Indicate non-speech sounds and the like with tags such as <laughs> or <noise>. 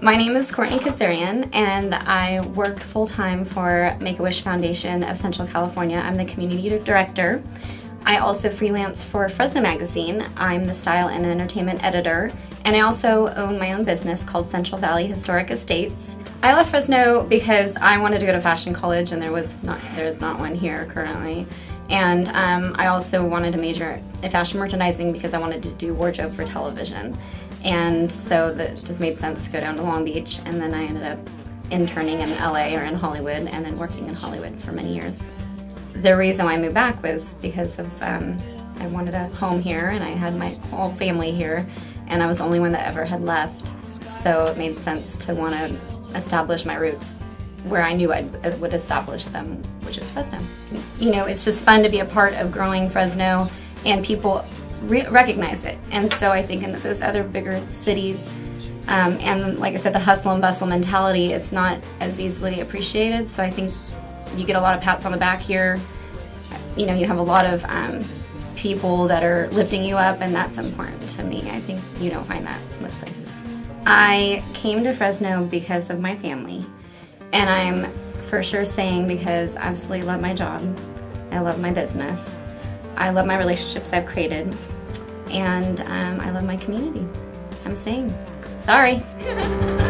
My name is Courtney Kizirian and I work full-time for Make-A-Wish Foundation of Central California. I'm the community director. I also freelance for Fresno Magazine. I'm the style and entertainment editor and I also own my own business called Central Valley Historic Estates. I left Fresno because I wanted to go to fashion college and there was not there is not one here currently. And um, I also wanted to major in fashion merchandising because I wanted to do wardrobe for television. And so that just made sense to go down to Long Beach and then I ended up interning in LA or in Hollywood and then working in Hollywood for many years. The reason why I moved back was because of um, I wanted a home here and I had my whole family here and I was the only one that ever had left. So it made sense to want to establish my roots where I knew I would establish them, which is Fresno. You know, it's just fun to be a part of growing Fresno and people re recognize it. And so I think in those other bigger cities, um, and like I said, the hustle and bustle mentality, it's not as easily appreciated. So I think you get a lot of pats on the back here. You know, you have a lot of um, people that are lifting you up, and that's important to me. I think you don't find that most places. I came to Fresno because of my family, and I'm for sure saying because I absolutely love my job. I love my business. I love my relationships I've created, and um, I love my community. I'm staying. Sorry. <laughs>